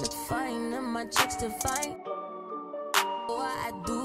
look fine and my checks to find. Oh, I do